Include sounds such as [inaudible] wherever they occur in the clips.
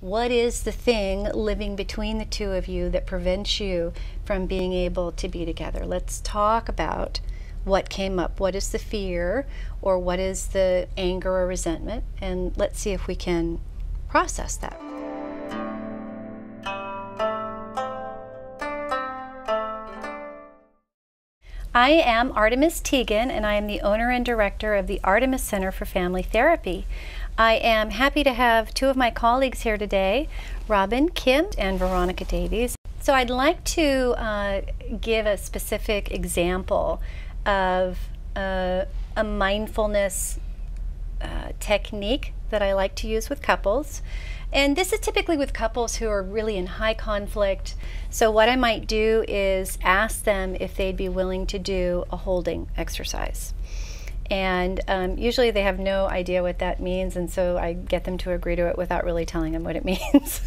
what is the thing living between the two of you that prevents you from being able to be together? Let's talk about what came up. What is the fear or what is the anger or resentment? And let's see if we can process that. I am Artemis Teagan, and I am the owner and director of the Artemis Center for Family Therapy. I am happy to have two of my colleagues here today, Robin Kim and Veronica Davies. So I'd like to uh, give a specific example of uh, a mindfulness uh, technique that I like to use with couples. And this is typically with couples who are really in high conflict. So, what I might do is ask them if they'd be willing to do a holding exercise. And um, usually they have no idea what that means, and so I get them to agree to it without really telling them what it [laughs] means.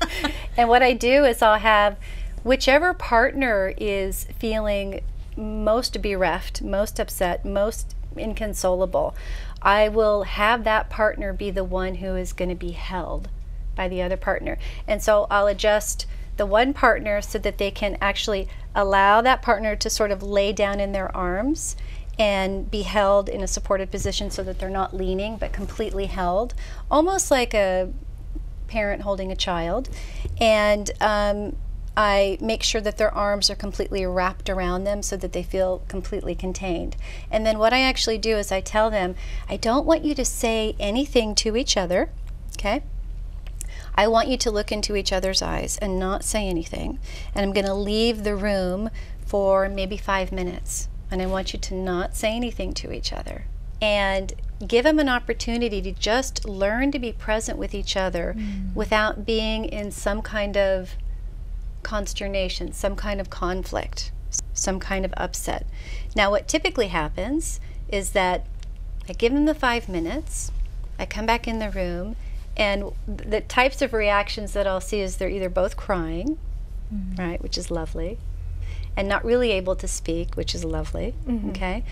[laughs] and what I do is I'll have whichever partner is feeling most bereft, most upset, most inconsolable, I will have that partner be the one who is going to be held by the other partner. And so I'll adjust the one partner so that they can actually allow that partner to sort of lay down in their arms and be held in a supported position so that they're not leaning but completely held, almost like a parent holding a child. And um, I make sure that their arms are completely wrapped around them so that they feel completely contained. And then what I actually do is I tell them, I don't want you to say anything to each other, okay? I want you to look into each other's eyes and not say anything. And I'm going to leave the room for maybe five minutes and I want you to not say anything to each other. And give them an opportunity to just learn to be present with each other mm. without being in some kind of consternation, some kind of conflict, some kind of upset. Now, what typically happens is that I give them the five minutes, I come back in the room, and the types of reactions that I'll see is they're either both crying, mm. right, which is lovely, and not really able to speak, which is lovely, mm-hmm. okay?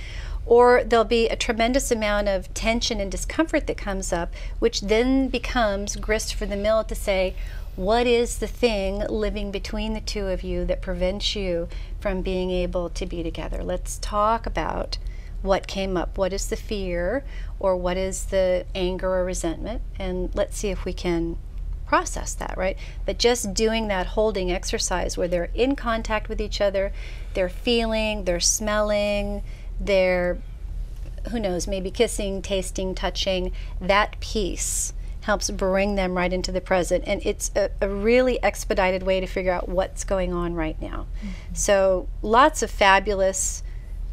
Or there'll be a tremendous amount of tension and discomfort that comes up, which then becomes grist for the mill to say, what is the thing living between the two of you that prevents you from being able to be together? Let's talk about what came up. What is the fear or what is the anger or resentment? And let's see if we can process that, right? But just doing that holding exercise where they're in contact with each other, they're feeling, they're smelling, they're, who knows, maybe kissing, tasting, touching, that piece helps bring them right into the present. And it's a, a really expedited way to figure out what's going on right now. Mm-hmm. So, lots of fabulous.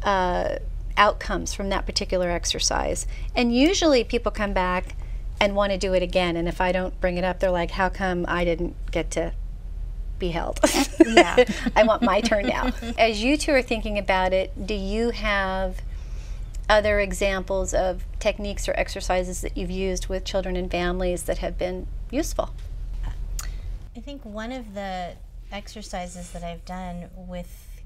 Uh, outcomes from that particular exercise. And usually people come back and want to do it again. And if I don't bring it up, they're like, how come I didn't get to be held? yeah. [laughs] I want my turn now. As you two are thinking about it, do you have other examples of techniques or exercises that you've used with children and families that have been useful? I think one of the exercises that I've done with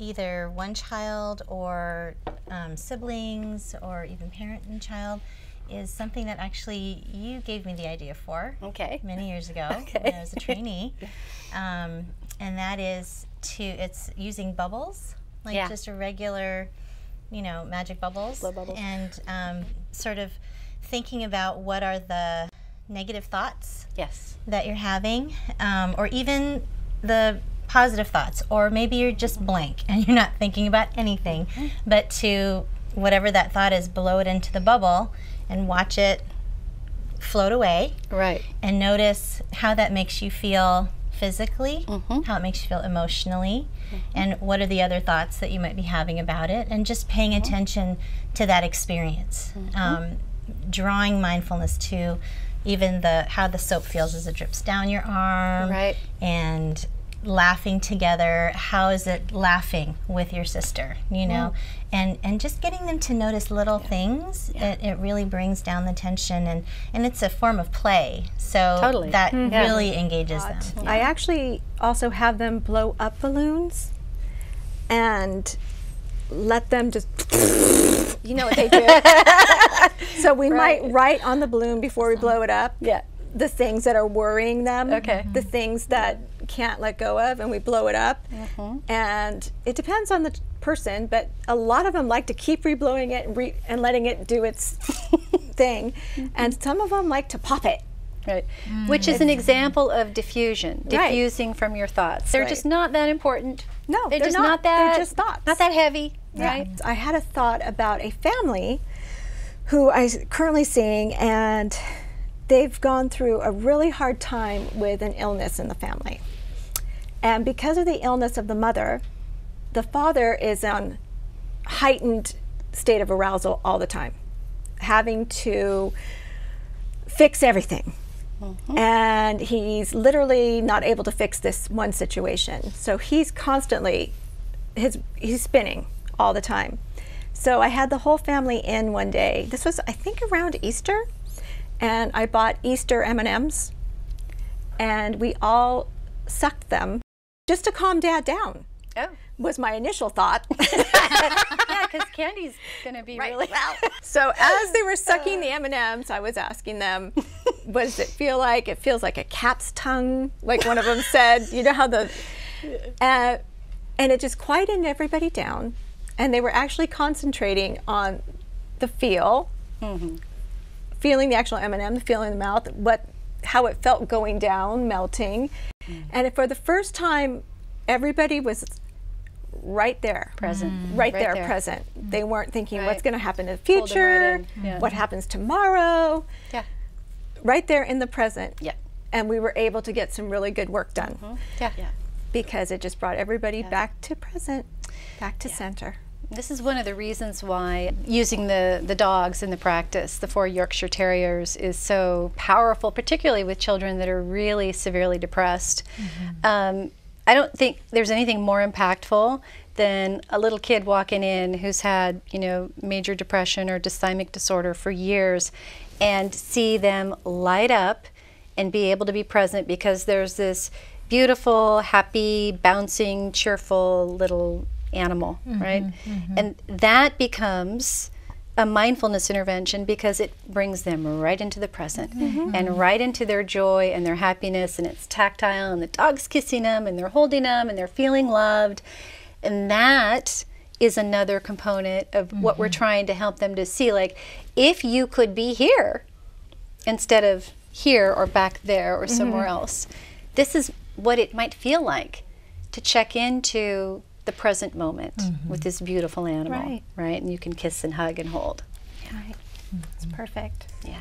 either one child or um, siblings or even parent and child is something that actually you gave me the idea for. Okay. Many years ago [laughs] okay. when I was a trainee, [laughs] um, and that is to it's using bubbles like yeah. just a regular, you know, magic bubbles. Bubbles. And um, sort of thinking about what are the negative thoughts. Yes. That you're having, um, or even the positive thoughts, or maybe you're just blank and you're not thinking about anything, mm-hmm. but to whatever that thought is, blow it into the bubble and watch it float away. Right. And notice how that makes you feel physically, mm-hmm. how it makes you feel emotionally, mm-hmm. and what are the other thoughts that you might be having about it, and just paying mm-hmm. attention to that experience. Mm-hmm. Um, drawing mindfulness to even the how the soap feels as it drips down your arm, right? And laughing together how is it laughing with your sister you know and and just getting them to notice little yeah. things yeah. It, it really brings down the tension and and it's a form of play so totally. that mm-hmm. really engages them yeah. i actually also have them blow up balloons and let them just [laughs] you know what they do [laughs] so we right. might write on the balloon before we blow it up yeah the things that are worrying them. Okay. The things that can't let go of, and we blow it up. Mm-hmm. And it depends on the person, but a lot of them like to keep reblowing it and, re- and letting it do its [laughs] thing. Mm-hmm. And some of them like to pop it. Right. Mm, Which is an example of diffusion, Right. diffusing from your thoughts. They're Right. just not that important. No, they're, they're just not. not, They're that. just thoughts. Not that heavy, right? I had a thought about a family who I'm currently seeing, and they've gone through a really hard time with an illness in the family. And because of the illness of the mother, the father is on heightened state of arousal all the time, having to fix everything. Mm-hmm. And he's literally not able to fix this one situation. So he's constantly his he's spinning all the time. So I had the whole family in one day. This was I think around Easter, and I bought Easter M&Ms, and we all sucked them just to calm Dad down. Oh. Was my initial thought. [laughs] Yeah, because candy's going to be really. Well. so as they were sucking the M&Ms, I was asking them, "What does it feel like?" It feels like a cat's tongue, like one of them [laughs] said. You know how the, uh, and it just quieted everybody down, and they were actually concentrating on the feel, feeling the actual M&M, the feel in the mouth, what, how it felt going down, melting, mm. and for the first time, everybody was right there Present. Mm. right, Right there, there. present. Mm. They weren't thinking what's going to happen in the Pulled them right future, in. Yeah. what happens tomorrow. Yeah. Right there in the present. Yeah. And we were able to get some really good work done uh-huh. Yeah. because it just brought everybody back to present, back to center. This is one of the reasons why using the, the dogs in the practice, the four Yorkshire Terriers, is so powerful, particularly with children that are really severely depressed. Um, I don't think there's anything more impactful than a little kid walking in who's had, you know, major depression or dysthymic disorder for years and see them light up and be able to be present because there's this beautiful, happy, bouncing, cheerful little animal, mm-hmm, right? Mm-hmm. And that becomes a mindfulness intervention because it brings them right into the present mm-hmm. and right into their joy and their happiness and it's tactile and the dog's kissing them and they're holding them and they're feeling loved. And that is another component of what we're trying to help them to see like if you could be here instead of here or back there or somewhere else. This is what it might feel like to check into the present moment mm-hmm. with this beautiful animal, Right. right? And you can kiss and hug and hold. Right. It's mm-hmm. perfect. Yeah.